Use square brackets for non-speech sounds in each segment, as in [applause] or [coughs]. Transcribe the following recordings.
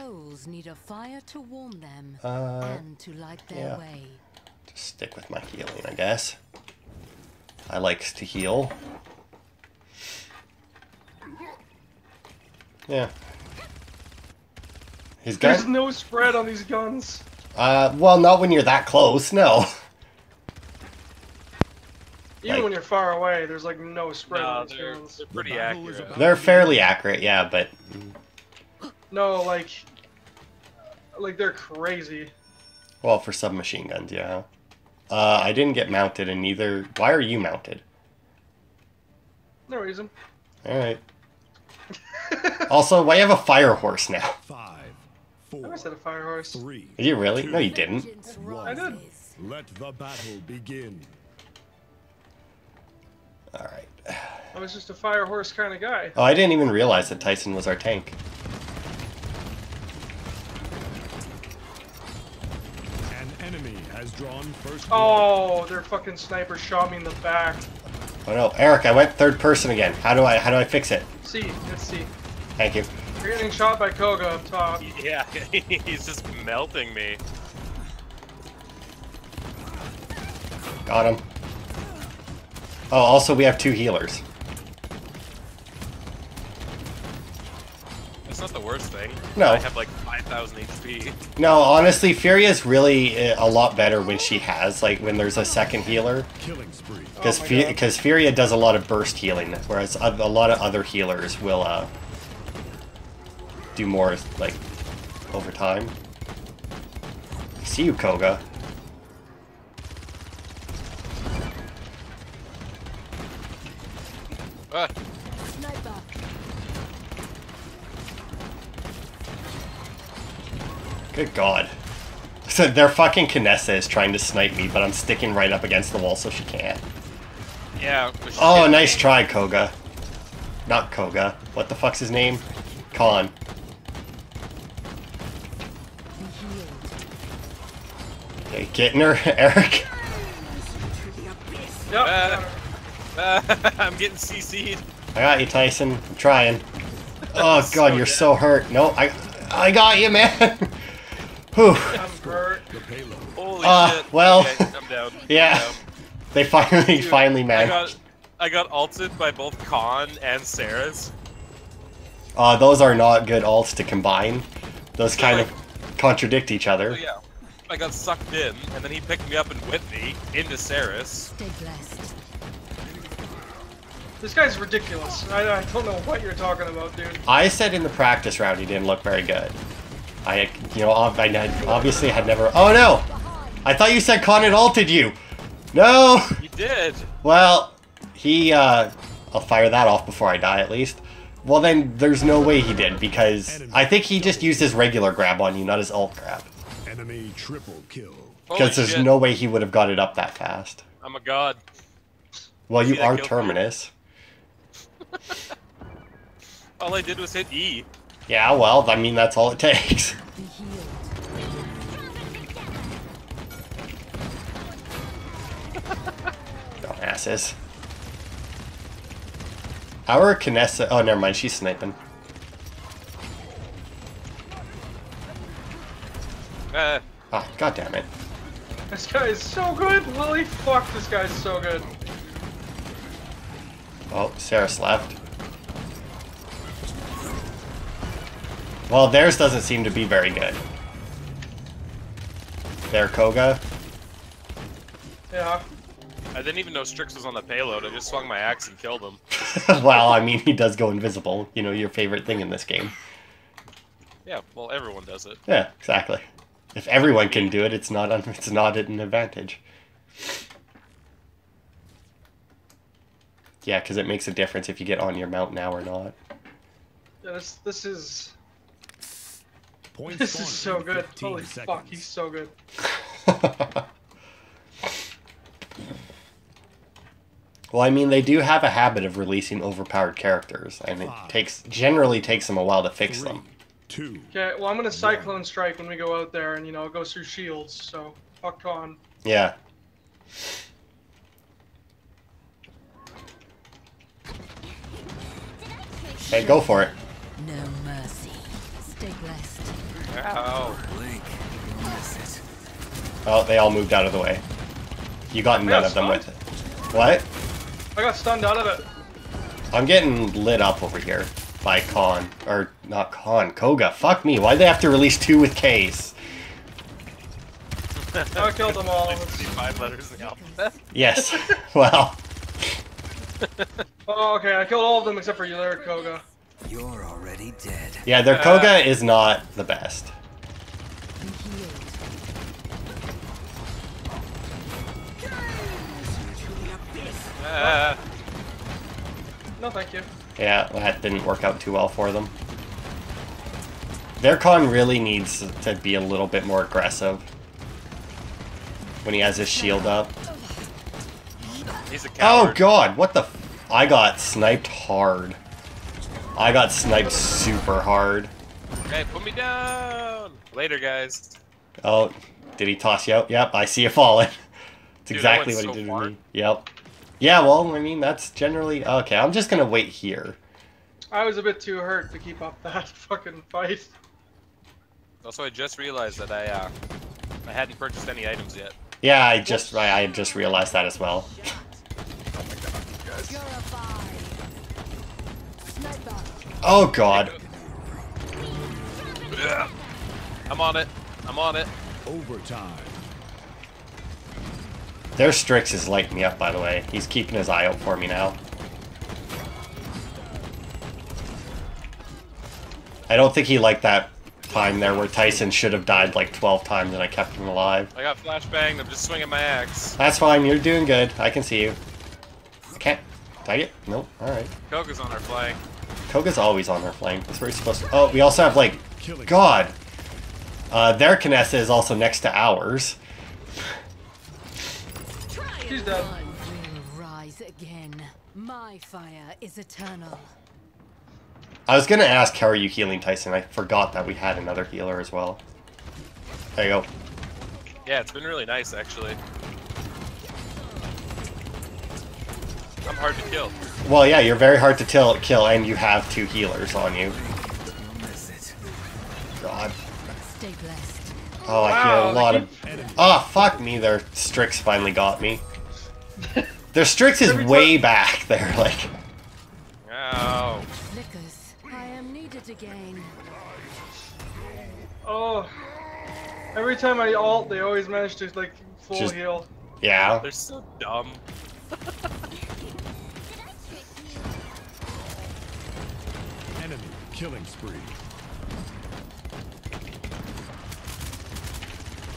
souls need a fire to warm them Uh, and to light their yeah. way. just stick with my healing, I guess. I likes to heal. Yeah. His There's no spread on these guns. Uh, well, not when you're that close, no. Even Like- when you're far away, there's like no spread No, on these they're, guns. they're pretty The battle is accurate. They're fairly accurate, yeah, but No, like, like they're crazy. well, for submachine guns, yeah. Uh, I didn't get mounted, and neither. Why are you mounted? No reason. All right. Also, why you have a fire horse now? Five, I four, never said a fire horse. three. Did you really? No, you didn't. I did. Let the battle begin. All right. I was just a fire horse kind of guy. Oh, I didn't even realize that Tyson was our tank. An enemy has drawn first oh, blood. Oh, their fucking sniper shot me in the back. Oh no, Eric, I went third person again. How do I how do I fix it? See, let's see. Thank you. You're getting shot by Koga up top. Yeah, [laughs] he's just melting me. Got him. Oh, also we have two healers. That's not the worst thing. No. I have like 5,000 HP. No, honestly, Furia is really uh, a lot better when she has like when there's a second healer, Killing spree. because Oh because Furia does a lot of burst healing, whereas a, a lot of other healers will uh, do more like over time. See you, Koga. Ah, Good God. So their fucking Kinessa is trying to snipe me, but I'm sticking right up against the wall so she can't. yeah. but she's Oh, getting nice me. try, Koga. Not Koga. What the fuck's his name? Khan. Be healed. Okay, getting her, [laughs] Eric. Yep. Ah. Ah, I'm getting CC'd. I got you, Tyson. I'm trying. [laughs] Oh So god, you're dead. so hurt. No, I, I got you, man. [laughs] Whew. I'm hurt. The payload. Holy shit. well. Okay, [laughs] Yeah. They finally, Dude, finally I got, I got ulted by both Khan and Seris. Uh, those are not good alts to combine. Those kind of contradict each So other. yeah, I got sucked in, and then he picked me up and whipped me into Seris. Stay blessed. This guy's ridiculous. I, I don't know what you're talking about, dude. I said in the practice round he didn't look very good. I, you know, ob- I had- obviously had never. Oh no! I thought you said Conan had alted you. No. You did. Well, he. uh... I'll fire that off before I die, at least. Well, then there's no way he did because I think he just used his regular grab on you, not his alt grab. Enemy triple kill. Because there's shit. no way he would have got it up that fast. I'm a god. Well, you See are? Terminus. [laughs] All I did was hit E. Yeah, well, I mean that's all it [laughs] takes. [laughs] Be. Dumbasses. Our Kinessa. Oh, never mind. She's sniping. Uh, Ah, god damn it. This guy is so good. Holy fuck, this guy's so good. Oh, Seris left. Well, theirs doesn't seem to be very good. There, Koga. Yeah. I didn't even know Strix was on the payload. I just swung my axe and killed him. [laughs] well, I mean, he does go invisible. You know, your favorite thing in this game. Yeah, well, everyone does it. Yeah, exactly. If everyone can do it, it's not un- it's not an advantage. Yeah, because it makes a difference if you get on your mount now or not. Yeah, this this is Point this is so good. Holy seconds. fuck, he's so good. well, I mean, they do have a habit of releasing overpowered characters, and it Five. takes generally takes them a while to fix Three, them. two, Okay, well I'm gonna cyclone strike when we go out there, and you know it goes through shields. So fuck on. Yeah. Hey, go for it. No mercy. Stay blessed. Ow. Blink, you'll miss it. Oh, they all moved out of the way. You got none got of them with it. What? I got stunned out of it. I'm getting lit up over here by Khan. Or, not Khan, Koga. Fuck me, why'd they have to release two with K's? [laughs] I killed them all. Five letters in the alphabet. Yes. [laughs] well, Oh, okay. I killed all of them except for you there, Koga. You're already dead. yeah, their Koga is not the best. Be healed. Ah. No, thank you. Yeah, that didn't work out too well for them. Their Khan really needs to be a little bit more aggressive when he has his shield up. He's a Oh god, what the f- I got sniped hard. I got sniped super hard. Okay, put me down. Later, guys. Oh, did he toss you out? Yep, I see you falling. [laughs] It's Dude, exactly I what went he so did far. to me. Yep. Yeah, well, I mean, that's generally... Okay, I'm just gonna wait here. I was a bit too hurt to keep up [laughs] that fucking fight. Also, I just realized that I uh, I hadn't purchased any items yet. Yeah, I just I, I just realized that as well. [laughs] Purify. Sniper. Oh god. I'm on it. I'm on it. Overtime. Their Strix is lighting me up, by the way. He's keeping his eye out for me now. I don't think he liked that time there where Tyson should have died like 12 times and I kept him alive. I got flashbanged. I'm just swinging my axe. That's fine, you're doing good. I can see you. I can't. Did I get? Nope. Alright. Koga's on our flank. Koga's always on her flank. That's where he's supposed to. Oh, we also have like. God! Uh, their Kinessa is also next to ours. She's dead. I rise again. My fire is eternal. I was gonna ask how are you healing Tyson. I forgot that we had another healer as well. There you go. Yeah, it's been really nice actually. I'm hard to kill. Well, yeah, you're very hard to till, kill, and you have two healers on you. You'll miss it. God. Stay blessed. Oh, I Wow, hear a lot of. Enemy. Oh, fuck me. Their Strix finally got me. [laughs] Their Strix is way back there. [laughs] Like, Ow. Flickers. I am needed again. Oh. Every time I alt, they always manage to like full Just- heal. yeah. They're so dumb. [laughs] Enemy killing spree.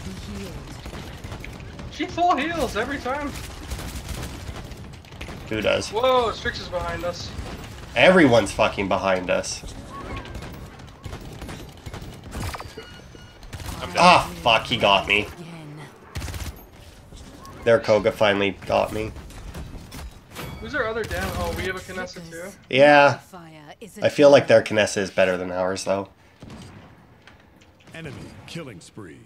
Be healed. She full heals every time. Who does? Whoa, Strix is behind us. Everyone's fucking behind us. Ah, fuck. He got me. Again. Their Koga finally got me. Who's our other down? Oh, we have a Kinessa too. Yeah. My fire is I feel like their eternal. Is better than ours, though. Enemy killing spree.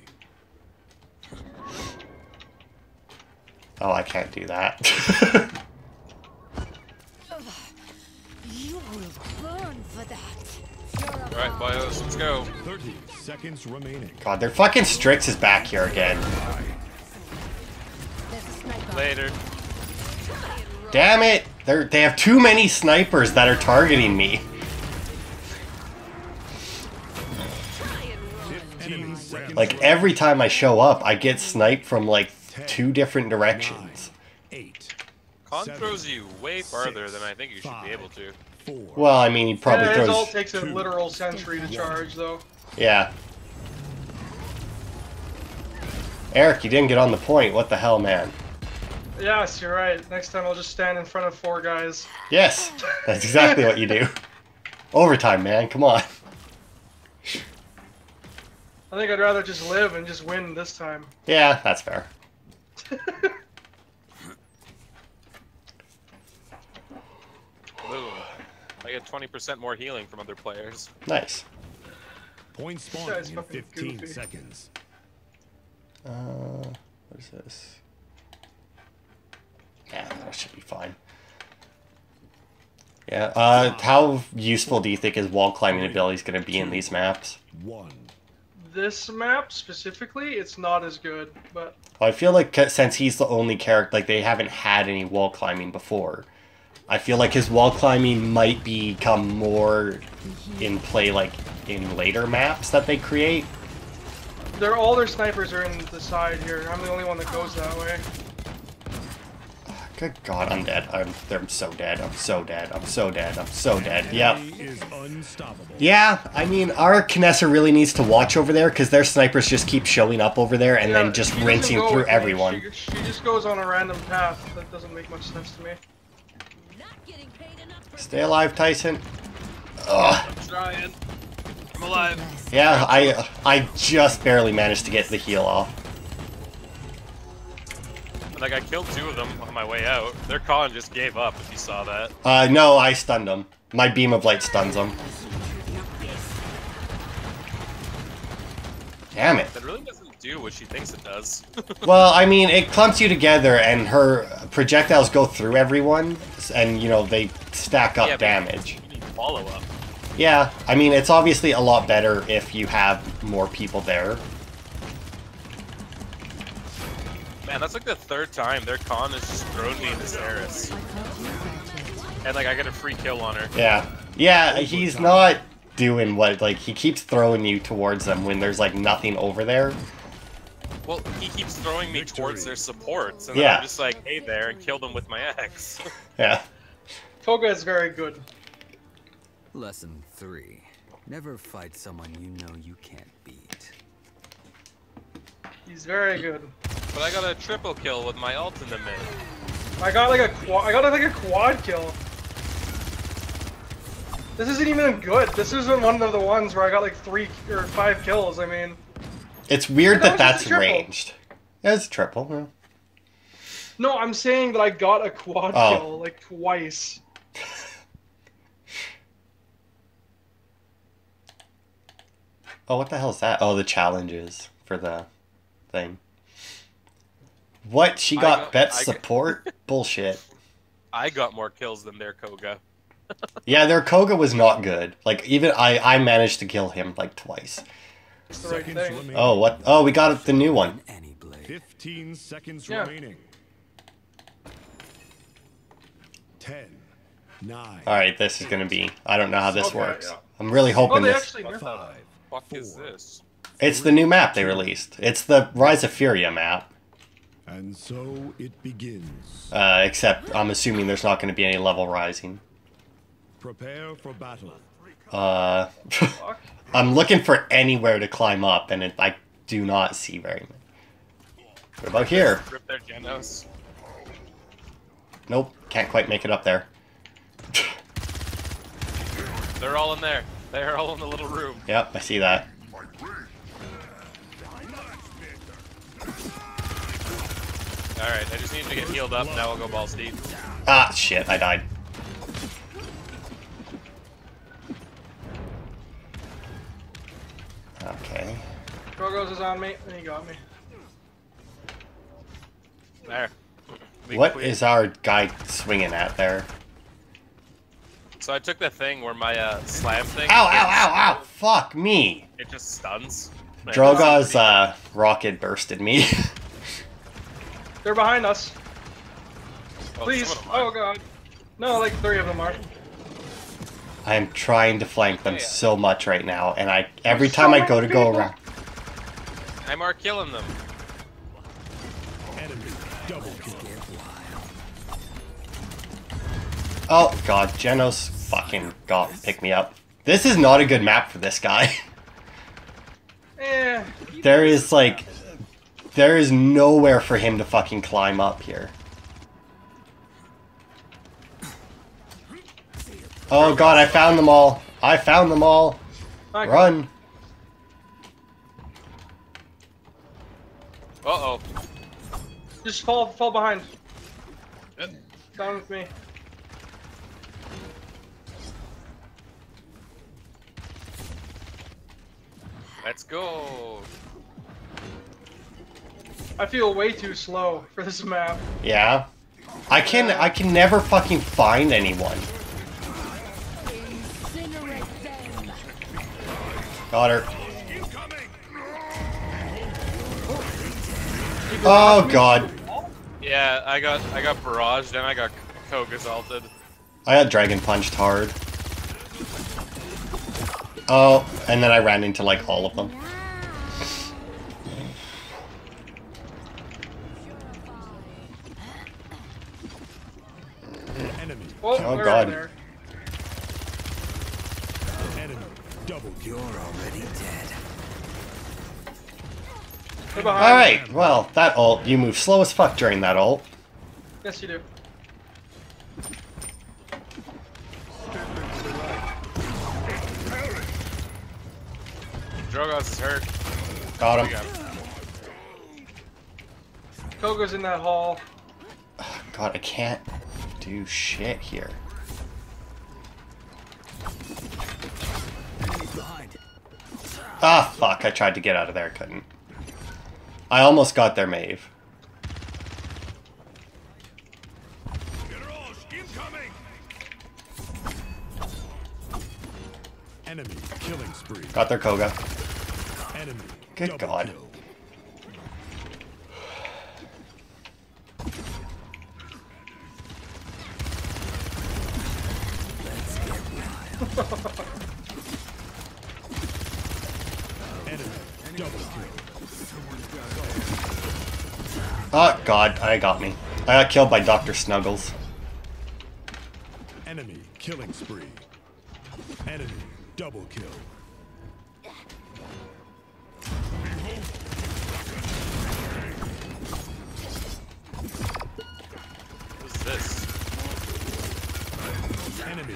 Oh, I can't do that. [laughs] You will burn for that. Alright, boys, let's go. 30 seconds remaining. God, their fucking Strix is back here again. There's a sniper. Later. Damn it! They're, they have too many snipers that are targeting me. Like, every time I show up, I get sniped from, like, two different directions. eight, Khan throws you way farther than I think you should be able to. Well, I mean, he probably yeah, his ult takes a literal century to charge though. Yeah. Eric, you didn't get on the point. What the hell, man? Yes, you're right. Next time I'll just stand in front of four guys. Yes, that's exactly what you do. Overtime, man. Come on. I think I'd rather just live and just win this time. Yeah, that's fair. Ooh. I get 20% more healing from other players. Nice. Point guy's spawning in 15 goofy. seconds. Uh, what is this? Yeah, that should be fine. Yeah. Uh, how useful do you think his wall climbing ability is going to be in these maps? One. This map specifically, it's not as good, but I feel like since he's the only character, like they haven't had any wall climbing before. I feel like his wall climbing might become more in play, like in later maps that they create. they're all their snipers are in the side here. I'm the only one that goes that way. Good God, I'm dead. I'm, I'm so dead. I'm so dead. I'm so dead. I'm so dead. Yep. Enemy is unstoppable. Yeah, I mean, our Kinessa really needs to watch over there because their snipers just keep showing up over there and Yeah, then just rinsing through everyone. She, she just goes on a random path. That doesn't make much sense to me. Not getting paid enough for Stay alive, Tyson. Ugh. I'm trying. I'm alive. Yeah, I I just barely managed to get the heal off. Like I killed two of them on my way out. Their Khan just gave up. If you saw that. Uh, no, I stunned them. My beam of light stuns them. Damn it. That really doesn't do what she thinks it does. [laughs] Well, I mean, it clumps you together, and her projectiles go through everyone, and you know they stack up Yeah, damage. you need follow up. Yeah, I mean, it's obviously a lot better if you have more people there. Man, that's like the third time their Khan has just thrown me into Seris. And like I get a free kill on her. Yeah, yeah, he's not doing what like he keeps throwing you towards them when there's like nothing over there. Well, he keeps throwing me Victory. towards their supports, and then Yeah. I'm just like, hey there, and kill them with my axe. [laughs] Yeah. Koga is very good. Lesson three. Never fight someone you know you can't beat. He's very good. But I got a triple kill with my ult in the mid. I got like a quad. I got like a quad kill. This isn't even good. This isn't one of the ones where I got like three or five kills. I mean, It's weird That that that's ranged. Yeah, it's a triple. yeah. no, I'm saying that I got a quad Oh. kill like twice. [laughs] Oh, what the hell is that? Oh, the challenges for the thing. What? She got, got- bet I got- support? [laughs] Bullshit. I got more kills than their Koga. [laughs] Yeah, their Koga was not good. Like even I, I managed to kill him like twice. Right Seconds thing. remaining. Oh, what? Oh, we got the new one. 15 seconds Yeah. remaining. 10, 9, All right, this is gonna be. I don't know how this Okay, works. yeah. I'm really Oh, hoping they this. actually nerfed 5, Fuck is this? It's the new map they released. It's the Rise of Furia map. And so it begins. Uh, except I'm assuming there's not going to be any level rising. Prepare for battle. Uh, [laughs] I'm looking for anywhere to climb up, and it, I do not see very many. What about here? Rip their Genos. Nope, can't quite make it up there. [laughs] They're all in there. They're all in the little room. Yep, I see that. Alright, I just need to get healed up, now I'll go balls deep. Ah, shit, I died. Okay. Drogoz is on me, and he got me. There. We What cleared. is our guy swinging at there? So I took the thing where my uh, slam thing. Ow, ow, ow, ow! Fuck me! It just stuns. Man, Drogoz uh, rocket bursted me. [laughs] They're behind us. Oh, Please. some of them are. Oh god. No, like three of them are. I'm trying to flank them Yeah. so much right now, and I every There's time so I go to many go around. I'm are killing them. Enemy double kill. Oh god, Genos fucking got pick me up. This is not a good map for this guy. [laughs] Eh. there is like there is nowhere for him to fucking climb up here. Oh god, I found them all. I found them all. I- Run. Uh oh. Just fall, fall behind. Yep. Down with me. Let's go. I feel way too slow for this map. Yeah. I can I can never fucking find anyone. Got her. Oh god. Yeah, I got I got barraged and I got coke assaulted. I got dragon punched hard. Oh, and then I ran into like all of them. Oh, Oh, God. Enemy. Double kill. You're already dead. Alright, well, that ult, you move slow as fuck during that ult. Yes, you do. Drogoz is hurt. Got him. got him. Koga's in that hall. God, I can't do shit here. Ah, fuck, I tried to get out of there, couldn't. I almost got their Maeve. Enemy. Killing spree. Got their Koga. Enemy. Good God. kill. Enemy. Double kill. Oh, God, I got me. I got killed by Dr. Snuggles. Enemy. Killing spree. Enemy. Double kill. What's this?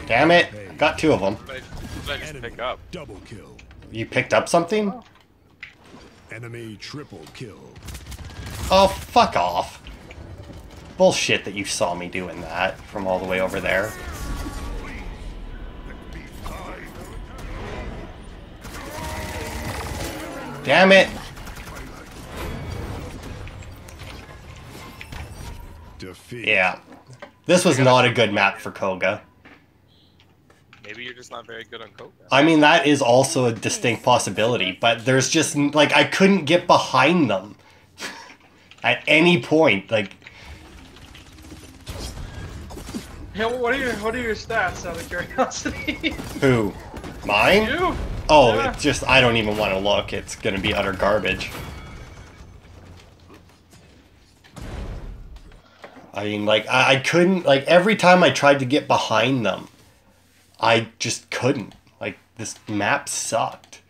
Damn it, Hey. Got two of them. What did I, what did I just pick up? Double kill. You picked up something? Enemy triple kill. Oh, fuck off. Bullshit that you saw me doing that from all the way over there. Damn it! Defeat. Yeah. This was not a good map for Koga. Maybe you're just not very good on Koga. I mean, that is also a distinct possibility, but there's just, like, I couldn't get behind them. [laughs] At any point. Like, Yeah, what are your what are your stats out of curiosity? [laughs] who? Mine? you? Oh, Yeah. it's just, I don't even want to look. It's gonna be utter garbage. I mean, like, I, I couldn't, like, every time I tried to get behind them, I just couldn't. Like, this map sucked.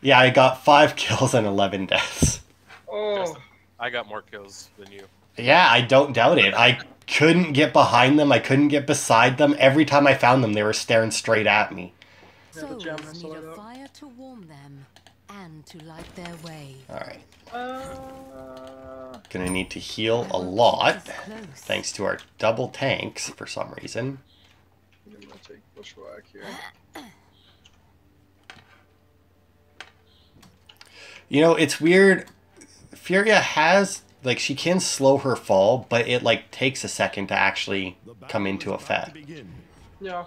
Yeah, I got five [laughs] kills and 11 deaths. Oh, I got more kills than you. Yeah, I don't doubt it. I couldn't get behind them. I couldn't get beside them. Every time I found them, they were staring straight at me. Yeah, the Souls need a fire to warm them and to light their way. All right. uh, Gonna need to heal a lot. Thanks to our double tanks for some reason. I'm gonna take bushwhack here. You know, it's weird. Furia has like she can slow her fall, but it like takes a second to actually come into effect. Yeah.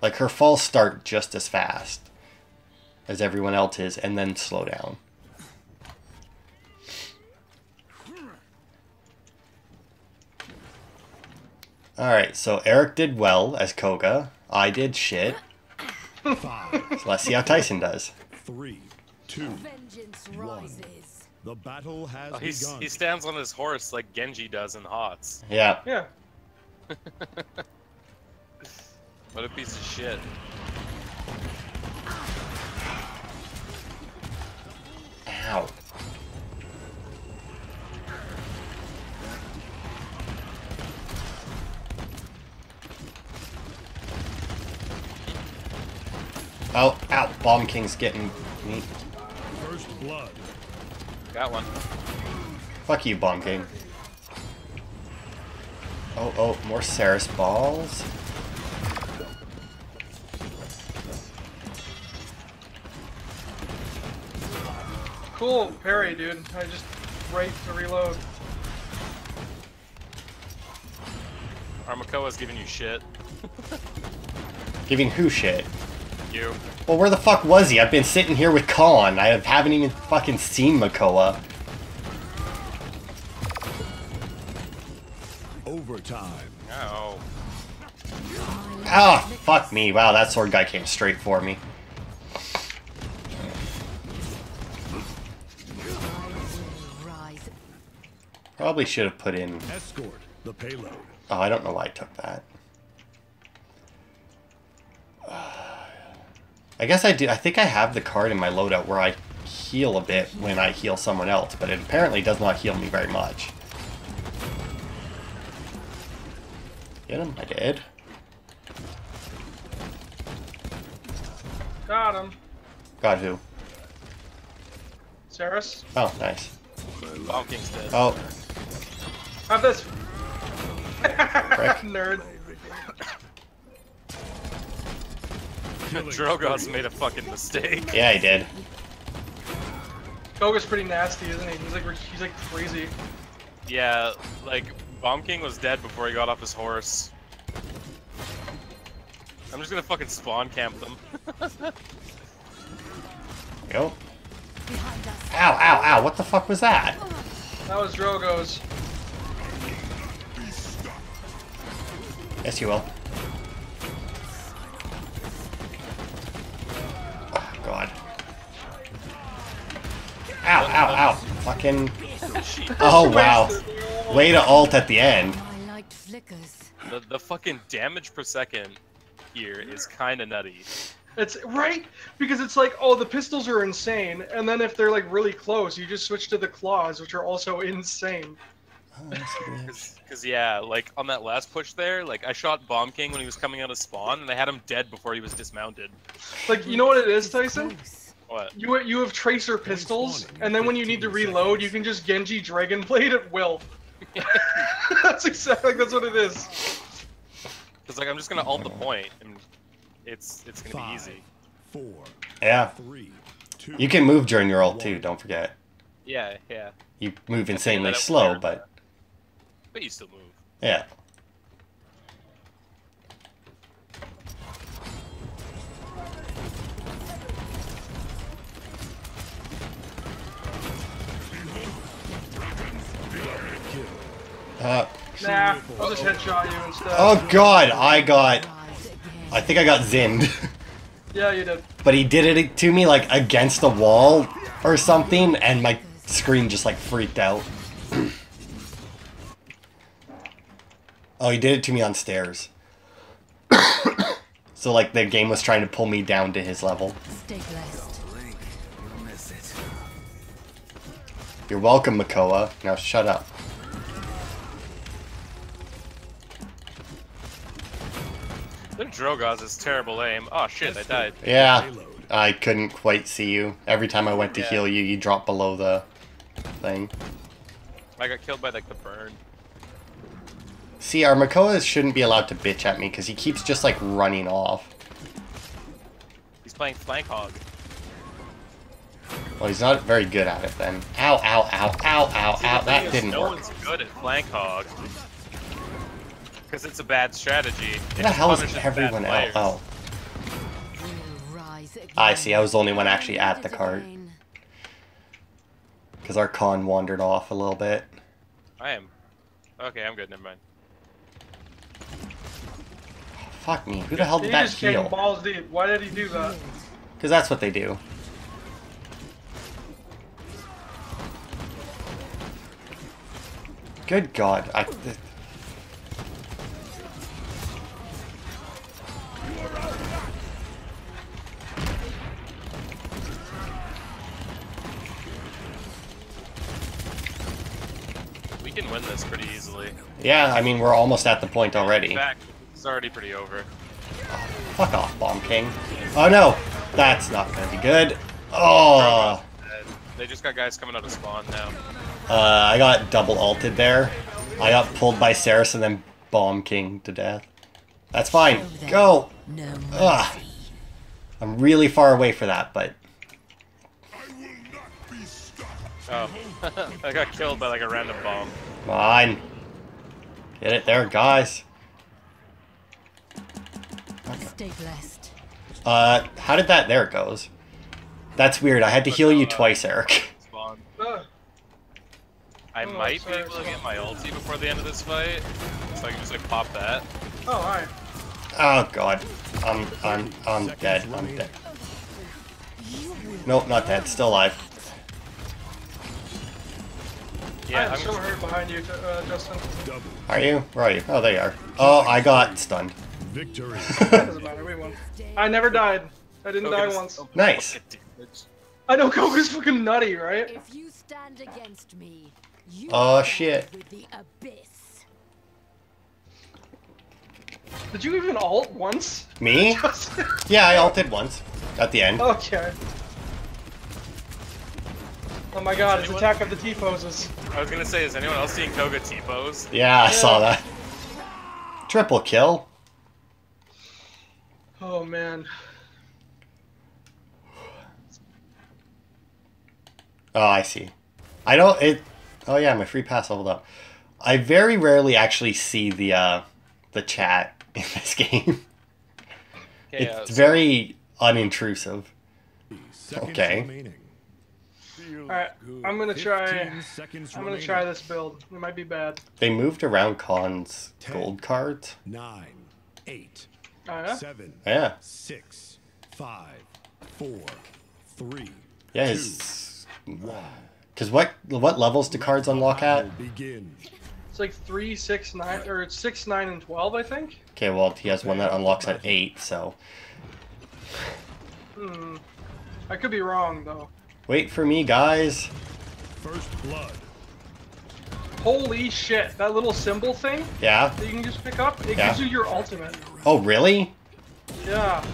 Like her falls start just as fast as everyone else is, and then slow down. Alright, so Eric did well as Koga. I did shit. Five, So let's see how Tyson does. three, two. Vengeance rises. The battle has Oh, begun. he stands on his horse like Genji does in HOTS. Yeah. Yeah. [laughs] What a piece of shit. Ow. Oh, ow. Bomb King's getting me. First blood. Got one. Fuck you, Bomb King. Oh, oh, more Seris balls. Cool parry, dude. I just right to reload. our Makoa's giving you shit. Giving who shit? You. Well, where the fuck was he? I've been sitting here with Khan. I haven't even fucking seen Makoa. Overtime. Oh. Ah, fuck me. Wow, that sword guy came straight for me. Probably should have put in... Escort the payload. Oh, I don't know why I took that. I guess I do. I think I have the card in my loadout where I heal a bit when I heal someone else, but it apparently does not heal me very much. Get him? I did. Got him. Got who? Seris. Oh, nice. Oh, King's dead. Oh, Have this. Frick. [laughs] Nerd. [laughs] Drogoz made a fucking mistake. yeah, he did. Koga's pretty nasty, isn't he? He's like he's like crazy. Yeah, like Bomb King was dead before he got off his horse. I'm just gonna fucking spawn camp them. [laughs] Yo. Ow, ow, ow. What the fuck was that? That was Drogoz. Yes, you will. God. Ow, ow, ow. Fucking. Oh, [laughs] wow. Way to ult at the end. My light flickers. the, the fucking damage per second here is kind of nutty. It's right because it's like, oh, the pistols are insane, and then if they're like really close, you just switch to the claws, which are also [laughs] insane. Oh, because, [laughs] yeah, like on that last push there, like I shot Bomb King when he was coming out of spawn, and I had him dead before he was dismounted. Like, you know what it is, Tyson? What? You you have tracer pistols, and then when you need to reload, you can just Genji Dragon Blade at will. [laughs] that's exactly like that's what it is. Because like I'm just gonna ult the point, and it's it's gonna be easy. four, Yeah. three, two. You can move during your ult, too. Don't forget. Yeah, yeah. You move insanely slow, weird. but. But you still move. Yeah. Uh, Nah, I'll just headshot you instead. oh god, I got. I think I got zinned. [laughs] Yeah, you did. but he did it to me like against the wall or something, and my screen just like freaked out. [clears throat] oh, he did it to me on stairs. [coughs] so like the game was trying to pull me down to his level. Stay blessed. You'll miss it. You're welcome, Makoa. Now shut up. Then Drogoz is terrible aim. Oh shit, I died. Yeah, I couldn't quite see you. Every time I went to Yeah. heal you, you dropped below the thing. I got killed by like the burn. See, our Makoa shouldn't be allowed to bitch at me because he keeps just like running off. He's playing flank hog. Well, he's not very good at it then. Ow, ow, ow, ow, ow, ow. That didn't work. no one's good at flank hog. Because it's a bad strategy. Where the hell is everyone else? Oh, We'll rise again. I see. I was the only one actually at the cart because our Khan wandered off a little bit. I am. Okay, I'm good. Never mind. Fuck me. Who the hell He did that just came heal? balls deep. Why did he do that? Because that's what they do. Good God. I. th- We can win this pretty easily. Yeah, I mean, we're almost at the point already. In fact, it's already pretty over. Fuck off, Bomb King. Oh no! That's not gonna be good. Oh! They just got guys coming out of spawn now. Uh, I got double ulted there. I got pulled by Seris and then Bomb King to death. That's fine. Go! No Ugh. I'm really far away for that, but Oh, [laughs] I got killed by like a random bomb. come on. Get it there, guys. Stay blessed. Uh, how did that? There it goes. That's weird. I had to heal you twice, Eric. Spawn. I Oh, might sorry, be able to get my ulti before the end of this fight, so I can just like pop that. oh, hi. Oh god. I'm I'm I'm dead. I'm dead. Nope, not dead. Still alive. Yeah, I'm I'm so hurt behind you, uh, Justin. Are you? Where are you? Oh, there you are. Oh, I got stunned. Victory. [laughs] Doesn't matter, we won. I never died. I didn't die Koga's- once. oh, Nice. fucking damage. I know Koga's fucking nutty, right? If you stand against me, you Oh, shit. with the abyss. Did you even alt once? Me? [laughs] Yeah, I alted once. At the end. okay. Oh my god, it's Attack of the T-poses. I was gonna say, is anyone else seeing Koga T-pose? Yeah, I saw that. Triple kill. Oh man. Oh, I see. I don't. It. Oh yeah, my free pass leveled up. I very rarely actually see the uh, the chat [laughs] in this game. Okay, uh, It's so- very unintrusive. Okay. remaining. Alright. I'm gonna try- I'm gonna remaining. try this build. It might be bad. They moved around Khan's Ten. gold cards. Nine, eight, yeah? seven, Yeah, six, five, four, three, yeah. His. Because what what levels do cards unlock at? begin. It's like three, six, nine, or it's six, nine, and twelve, I think. Okay, well he has one that unlocks at eight. So Hmm. I could be wrong though. wait for me, guys. First blood. Holy shit! That little symbol thing Yeah. that you can just pick up, it Yeah. gives you your ultimate. Oh really? Yeah.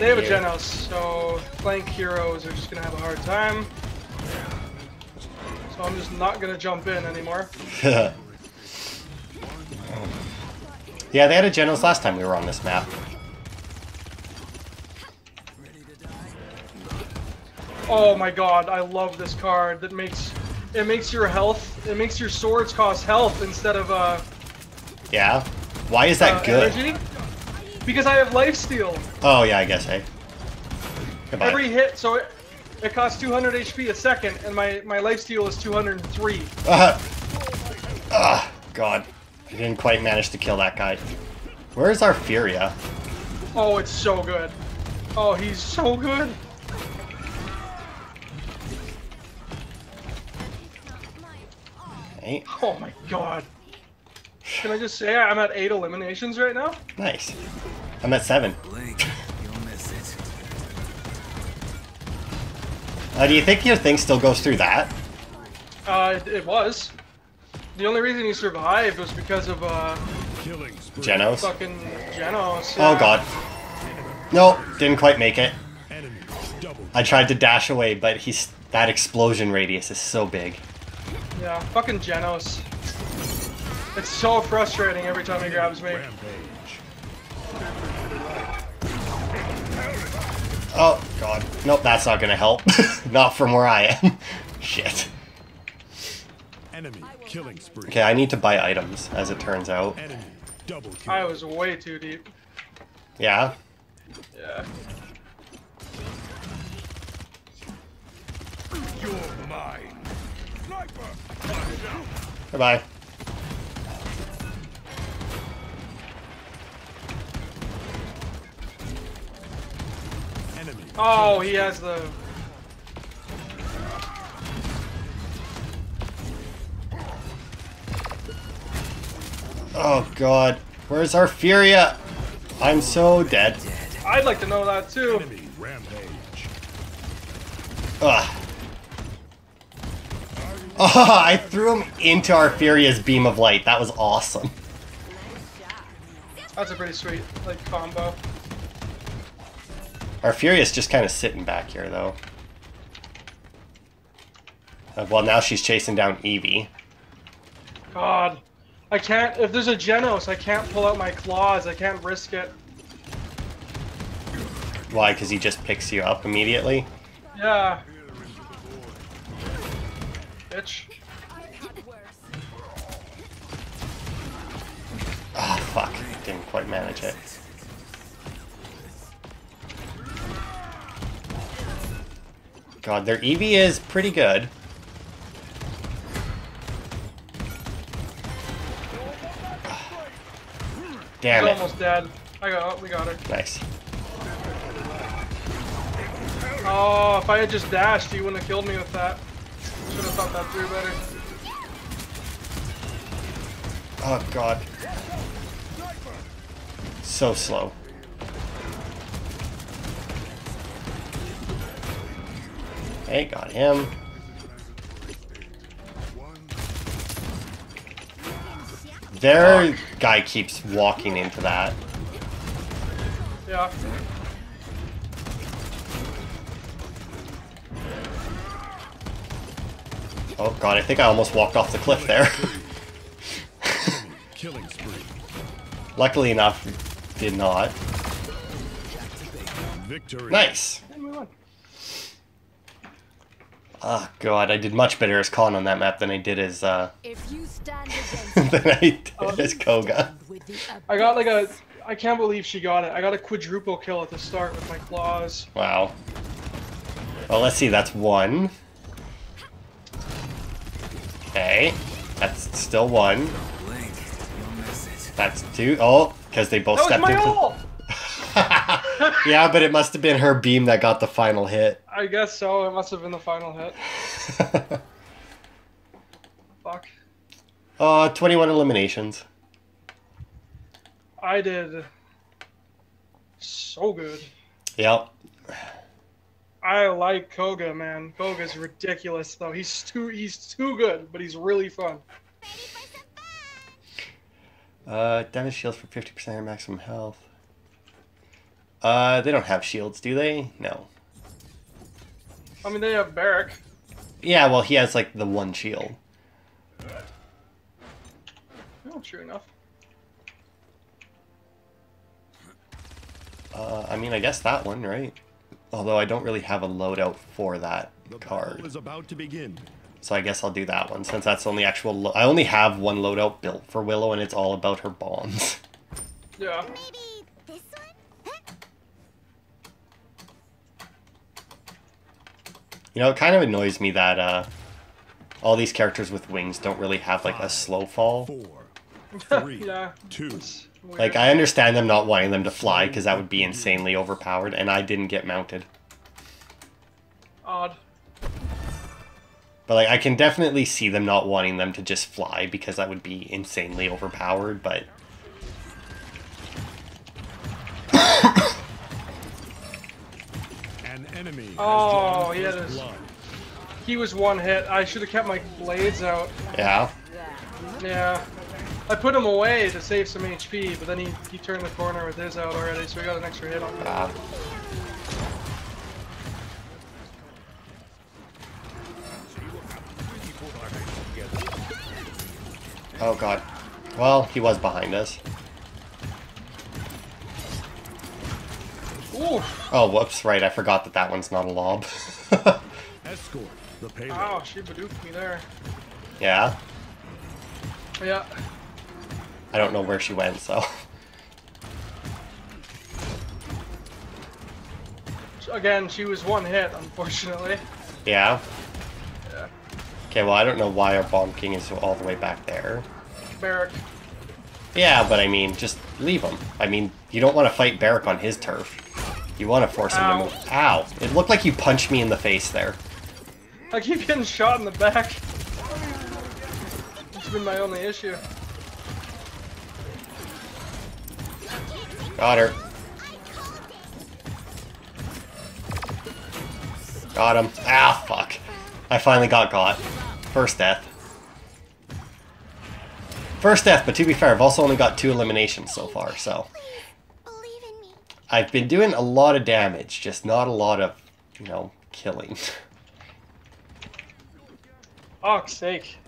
They have a. Genos, so flank heroes are just gonna have a hard time. So I'm just not gonna jump in anymore. [laughs] yeah, they had a Genos last time we were on this map. Oh my god, I love this card that makes it makes your health it makes your swords cost health instead of uh, Yeah. Why is that uh, good? energy. Because I have lifesteal. Oh yeah, I guess. Hey. Goodbye. Every hit, so it, it costs 200 HP a second, and my my lifesteal is 203. Uh, ah, God. I didn't quite manage to kill that guy. Where's our Furia? Oh, it's so good. Oh, he's so good. Hey, Oh my god. Can I just say I'm at eight eliminations right now? nice. I'm at seven. Blink, you'll miss it. Uh, do you think your thing still goes through that? Uh, it, it was. The only reason he survived was because of uh Killing. Genos? fucking Genos. Oh god. Nope, didn't quite make it. I tried to dash away, but he's that explosion radius is so big. Yeah, fucking Genos. It's so frustrating every time he grabs me. Oh god. Nope, that's not gonna help. [laughs] not from where I am. [laughs] Shit. Enemy killing spree. Okay, I need to buy items, as it turns out. Enemy double kill. I was way too deep. Yeah? Yeah. You're mine. Goodbye. Enemy. Oh, he has the. Oh god. Where's our Furia? I'm so dead. I'd like to know that too. Enemy rampage. Ugh. Oh, I threw him into our Furia's beam of light. That was awesome. That's a pretty sweet like combo. Our Furia's just kind of sitting back here, though. Uh, well, now she's chasing down Evie. God, I can't. If there's a Genos, I can't pull out my claws. I can't risk it. Why? Because he just picks you up immediately? Yeah. Bitch. Ah, fuck. Didn't quite manage it. God, their Evie is pretty good. Damn She's it. almost dead. I got. Oh, we got her. Nice. Oh, if I had just dashed, you wouldn't have killed me with that. Should have thought that through better. Oh god. So slow. Hey, got him. Their guy keeps walking into that. Yeah. Oh god, I think I almost walked off the cliff there. [laughs] Luckily enough, did not. Victory. Nice. And we won. Oh god, I did much better as Khan on that map than I did as uh If you stand [laughs] against than I did as Koga. I got like a. I can't believe she got it. I got a quadruple kill at the start with my claws. Wow. Well, let's see. That's one. Okay. That's still one. Blink, you'll miss it. That's two. Oh, because they both That stepped my into. [laughs] yeah, but it must have been her beam that got the final hit. I guess so. It must have been the final hit. [laughs] Fuck. uh, 21 eliminations. I did so good. Yep. I like Koga, man. Koga's ridiculous though. He's too he's too good, but he's really fun. Uh, damage shields for 50% of maximum health. Uh, they don't have shields, do they? No. I mean, they have Barik. Yeah, well, he has like the one shield. Oh, true enough. Uh, I mean, I guess that one, right? Although I don't really have a loadout for that The card. battle is about to begin. So I guess I'll do that one since that's the only actual. Lo- I only have one loadout built for Willo, and it's all about her bombs. [laughs] Yeah. Maybe this one? You know, it kind of annoys me that uh, all these characters with wings don't really have like a slow fall. Four, [laughs] three, Yeah. two. It's weird. Like I understand them not wanting them to fly because that would be insanely overpowered, and I didn't get mounted. Odd. But like I can definitely see them not wanting them to just fly because that would be insanely overpowered. But An enemy Oh, drawn yeah, first there's- blood. He was one hit. I should have kept my blades out. yeah, Yeah. I put him away to save some HP, but then he, he turned the corner with his out already, so we got an extra hit on him. uh, oh god. Well, he was behind us. Ooh! Oh, whoops! Right, I forgot that that one's not a lob. Escort the payload. Ow, she badooked me there. yeah, Yeah. I don't know where she went, so. Again, she was one hit, unfortunately. Yeah. Yeah. Okay, well, I don't know why our Bomb King is all the way back there. Barik. Yeah, but I mean, just leave him. I mean, you don't want to fight Barik on his turf. You want to force him to move. Ow! It looked like you punched me in the face there. I keep getting shot in the back. It's been my only issue. Got her. Got him. Ah, fuck. I finally got got. First death. First death, but to be fair, I've also only got two eliminations so far, so. I've been doing a lot of damage, just not a lot of, you know, killing. [laughs] Fuck's sake.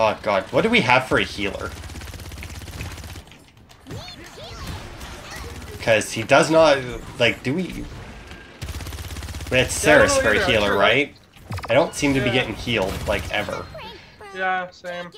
Oh god, what do we have for a healer? Because he does not like. Do we? It's Yeah, Seris know for a healer, right? I don't seem to be getting healed like ever. Yeah, same.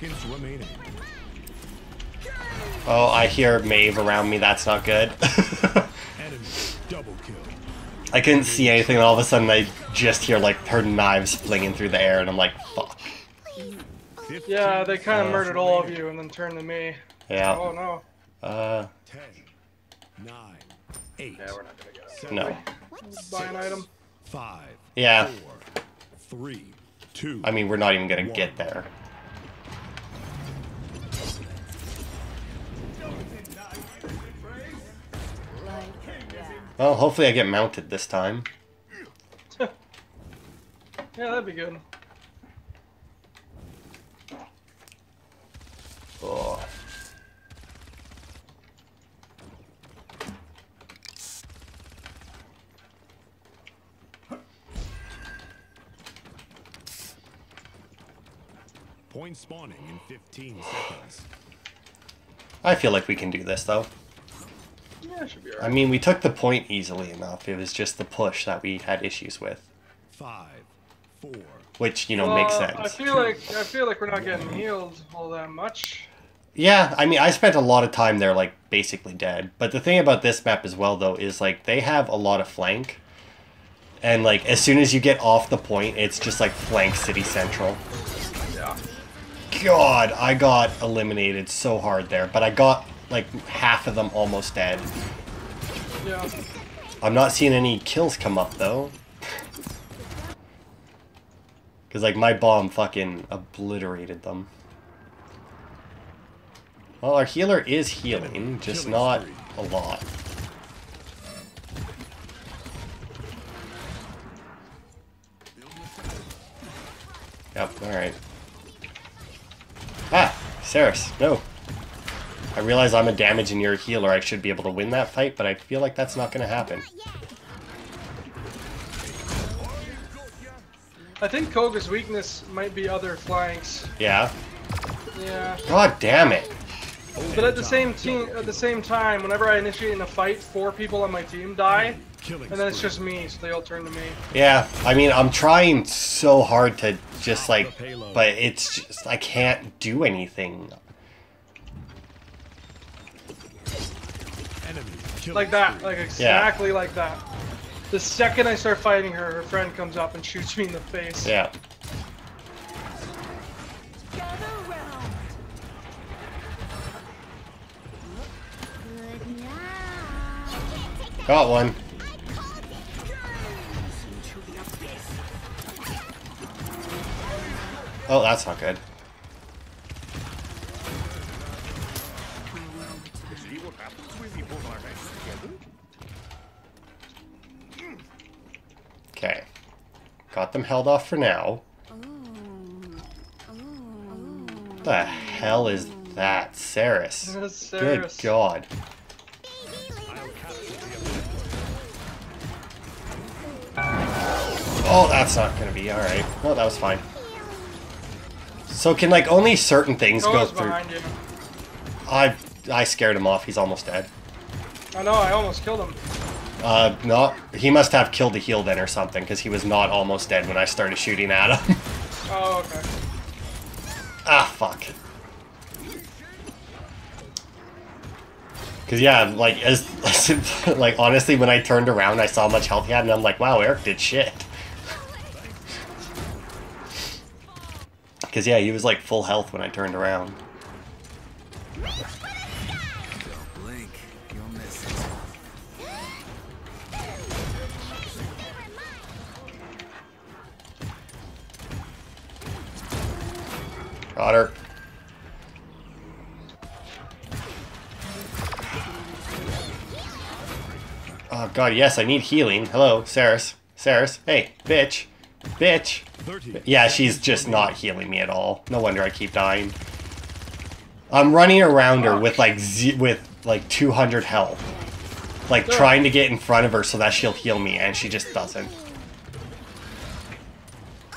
Seconds remaining. Oh, I hear Maeve around me. That's not good. [laughs] Enemy double kill. I couldn't see anything, and all of a sudden I just hear like her knives flinging through the air, and I'm like, fuck. Yeah, they kind of Uh, murdered all of you and then turned to me. Yeah. Oh no. Uh, 10, 9, 8, Yeah, we're not gonna get it. seven, no. Buy an item. 5, Yeah. 4, 3, 2, I mean, we're not even gonna get there. Well, hopefully I get mounted this time. [laughs] Yeah, that'd be good. Oh. point spawning in 15 seconds. I feel like we can do this though. Yeah, should be I mean, we took the point easily enough. It was just the push that we had issues with, 5, 4, which you know makes sense. I feel like I feel like we're not getting healed all that much. Yeah, I mean, I spent a lot of time there, like, basically dead. But the thing about this map as well, though, is, like, they have a lot of flank. And, like, as soon as you get off the point, it's just, like, flank city central. Yeah. God, I got eliminated so hard there. But I got, like, half of them almost dead. Yeah. I'm not seeing any kills come up, though. [laughs] Because, like, my bomb fucking obliterated them. Well, our healer is healing, just not a lot. Yep, alright. Ah! Seris, no! I realize I'm a damage and you're a healer. I should be able to win that fight, but I feel like that's not going to happen. I think Koga's weakness might be other flanks. Yeah? Yeah. God damn it! But at the same team, at the same time, whenever I initiate in a fight, four people on my team die, and then it's just me, so they all turn to me. Yeah, I mean, I'm trying so hard to just like, but it's just, I can't do anything. Enemy killing [laughs] Like that, like exactly like that. The second I start fighting her, her friend comes up and shoots me in the face. Yeah. Got one. Oh, that's not good. Got them held off for now. What the hell is that? Seris. [laughs] Good god. Oh, that's not gonna be alright. Well, that was fine. So can like only certain things go through? I I scared him off. He's almost dead. I know, I almost killed him. Uh, not. He must have killed the heal then or something because he was not almost dead when I started shooting at him. [laughs] Oh, okay. ah, fuck. Cause yeah, like as [laughs] like honestly, when I turned around, I saw how much health he had, and I'm like, wow, Eric did shit. [laughs] Cause yeah, he was like full health when I turned around. Got her. Oh god, yes, I need healing. Hello, Seris. Seris, hey, bitch. Bitch. Yeah, she's just not healing me at all. No wonder I keep dying. I'm running around her with like with like 200 health. Like trying to get in front of her so that she'll heal me and she just doesn't.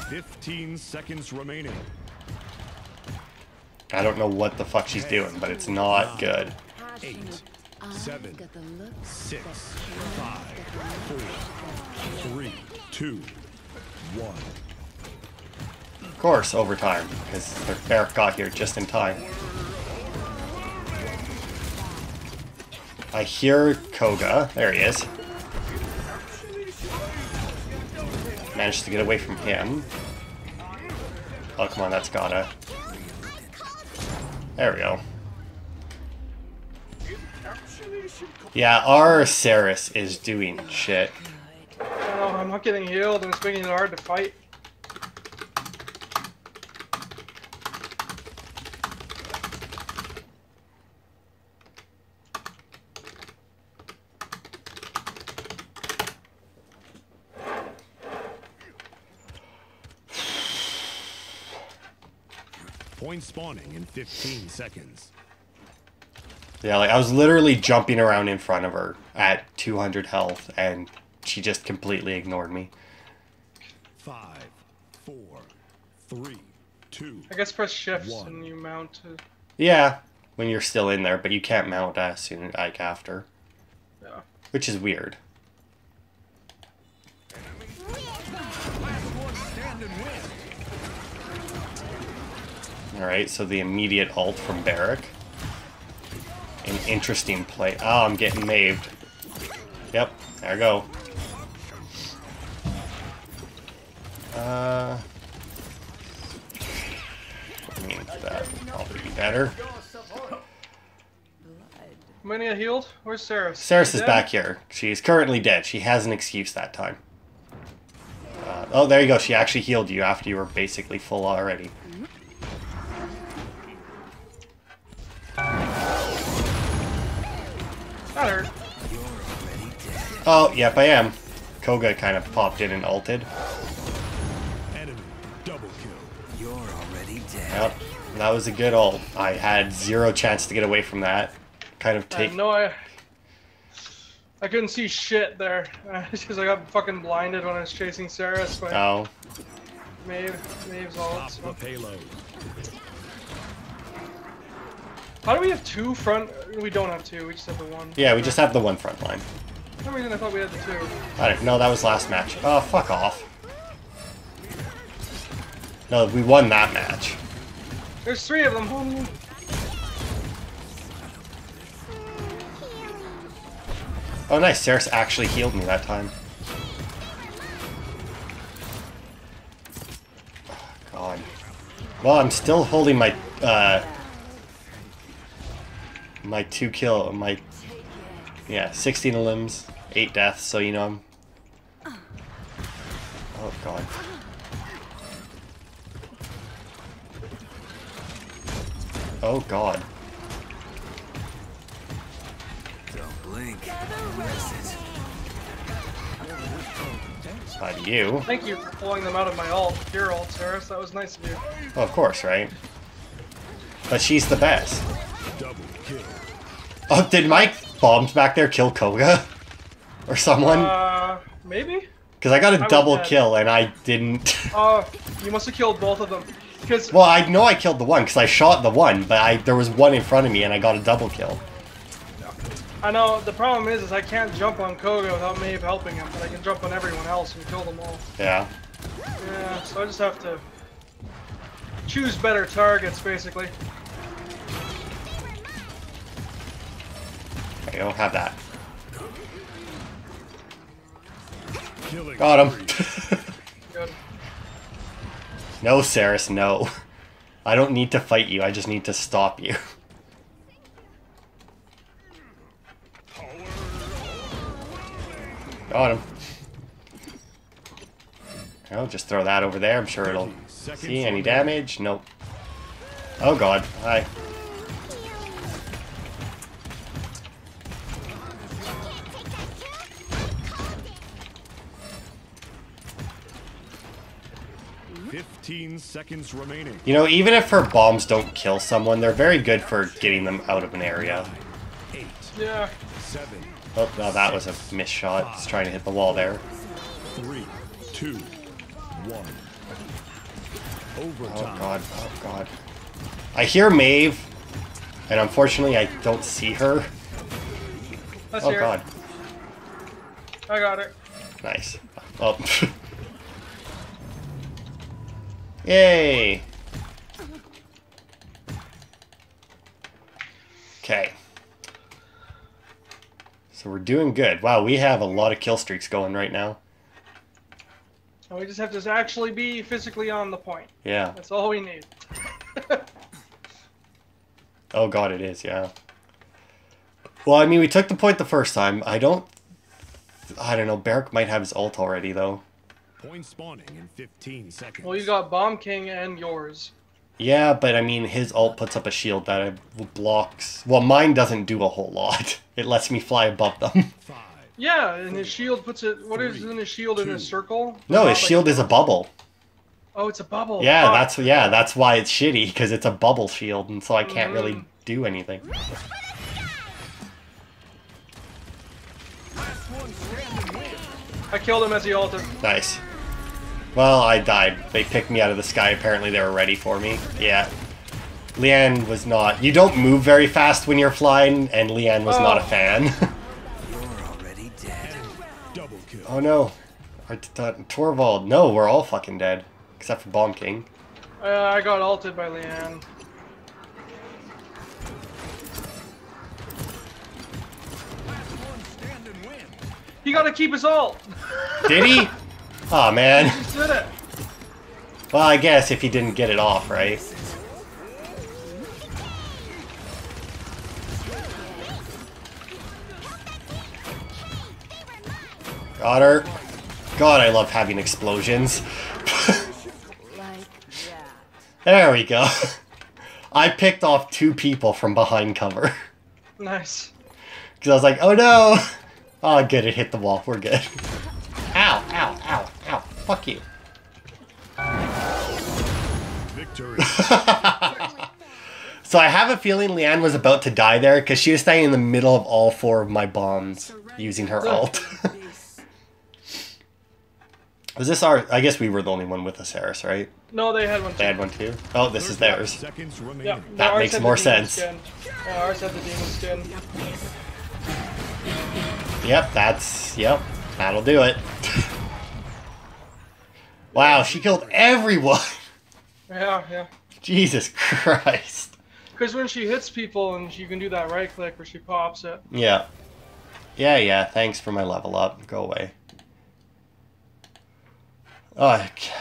15 seconds remaining. I don't know what the fuck she's doing, but it's not good. Eight, seven, got the look. six, five, four, three, two, one. Of course, overtime, because Barik got here just in time. I hear Koga. There he is. Managed to get away from him. Oh, come on, that's gotta. There we go. Yeah, our Seris is doing shit. Oh, I'm not getting healed, and it's making it hard to fight. Point spawning in 15 seconds. Yeah, like I was literally jumping around in front of her at 200 health, and she just completely ignored me. Five, four, three, two. I guess press shift One. and you mount to. Yeah, when you're still in there, but you can't mount as soon like after, Yeah. which is weird. All right, so the immediate ult from Barik. An interesting play. Oh, I'm getting maved. Yep, there I go. Uh, I mean, that would probably be better. I healed? Where's Seris? Seris She is dead? back here. She's currently dead. She has an excuse that time. Uh, oh, there you go. She actually healed you after you were basically full already. That hurt. Oh, yep, I am. Koga kind of popped in and ulted. Enemy double kill. You're already dead. Yep, that was a good ult. I had zero chance to get away from that. Kind of uh, take. had no I. I couldn't see shit there [laughs] because I got fucking blinded when I was chasing Seris by Oh, Maeve. Maeve's ult. Top So. of payload. How do we have two front? We don't have two. We just have the one. yeah, we just have the one front line. For some reason I thought we had the two. I don't, no, that was last match. Oh, fuck off. No, we won that match. There's three of them. homie. Oh, nice. Seris actually healed me that time. Oh, God. Well, I'm still holding my, uh... My two kill, my... Yeah, 16 limbs, 8 deaths, so you know I'm... Oh, God. Oh, God. Don't blink. Miss it. Hi to you. Thank you for pulling them out of my ult. Your ult, Seris. That was nice of you. Oh, of course, right? But she's the best. Oh, did my bombs back there kill Koga? [laughs] Or someone? Uh, maybe? Because I got a double kill and I didn't. [laughs] Oh, you must have killed both of them. Because well, I know I killed the one because I shot the one, but I there was one in front of me and I got a double kill. I know the problem is, is I can't jump on Koga without Maeve helping him, but I can jump on everyone else and kill them all. Yeah. Yeah, so I just have to choose better targets, basically. I don't have that. Got him. [laughs] No, Seris, no. I don't need to fight you. I just need to stop you. [laughs] Got him. I'll just throw that over there. I'm sure it'll see any damage. Nope. Oh god. Hi. 15 seconds remaining. You know, even if her bombs don't kill someone, they're very good for getting them out of an area. Eight, Yeah. seven, Oh, no, that was a missed shot. It's trying to hit the wall there. three, two, one. Oh Overtime. god, oh god. I hear Maeve, and unfortunately I don't see her. Let's Oh god, it. I got it. nice. Oh. [laughs] Yay! Okay. So we're doing good. Wow, we have a lot of kill streaks going right now. And we just have to actually be physically on the point. Yeah. That's all we need. [laughs] Oh god, it is, yeah. Well, I mean, we took the point the first time. I don't... I don't know, Barik might have his ult already, though. Point spawning in 15 seconds. Well, you got Bomb King and yours. Yeah, but I mean, his ult puts up a shield that uh, blocks... Well, mine doesn't do a whole lot. [laughs] It lets me fly above them. Five, [laughs] Yeah, and his shield puts it. What is in his shield in a circle? No, Not his like- shield is a bubble. Oh, it's a bubble. Yeah, Fuck. that's yeah, that's why it's shitty, because it's a bubble shield, and so I can't really Mm. do anything. I killed him as he ulted. Nice. Well, I died. They picked me out of the sky. Apparently, they were ready for me. Yeah. Lian was not. You don't move very fast when you're flying, and Lian was not a Oh. fan. [laughs] You're already dead. double kill. oh no. Our t- t- Torvald. No, we're all fucking dead. Except for Bomb King. Uh, I got ulted by Lian. He got to keep his ult. Did he? [laughs] oh man. He did it. Well, I guess if he didn't get it off, right? Got her. God, I love having explosions. [laughs] There we go. [laughs] I picked off two people from behind cover. Nice. [laughs] Because I was like, oh no! Oh, good, it hit the wall. We're good. Ow, ow, ow. Fuck you. Victory. [laughs] So I have a feeling Lian was about to die there because she was standing in the middle of all four of my bombs using her ult. [laughs] was this our? I guess we were the only one with us, Harris, right? No, they had one. They had one too. Oh, this is theirs. Yeah, That makes more sense. Skin. Yeah, ours had the demon skin. Yep, that's yep. That'll do it. Wow, she killed everyone. [laughs] Yeah, yeah. Jesus Christ. Because when she hits people and you can do that right click where she pops it. Yeah. Yeah, yeah. Thanks for my level up. Go away. Oh, c-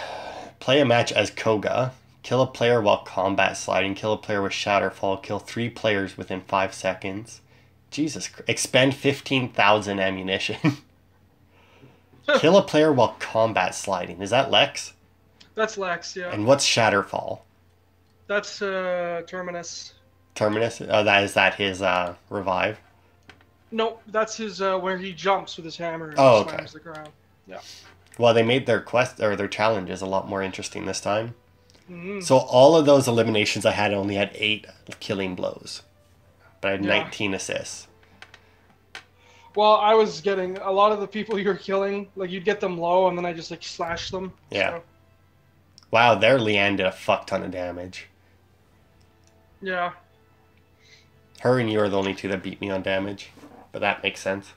play a match as Koga. Kill a player while combat sliding. Kill a player with Shatterfall. Kill three players within five seconds. Jesus. Christ. Expend 15,000 ammunition. [laughs] Kill a [laughs] player while combat sliding. Is that Lex? That's Lex, yeah. And what's Shatterfall? That's uh, Terminus. Terminus? Oh, that is that his uh, revive? Nope, that's his uh, where he jumps with his hammer and Oh, okay. slams the ground. Yeah. Well, they made their quest or their challenges a lot more interesting this time. Mhm. So all of those eliminations I had only had eight killing blows, but I had Yeah. 19 assists. Well, I was getting a lot of the people [laughs] you were killing, like you'd get them low, and then I just like slash them. Yeah. So, Wow, their Lian did a fuck ton of damage. yeah. Her and you are the only two that beat me on damage, but that makes sense.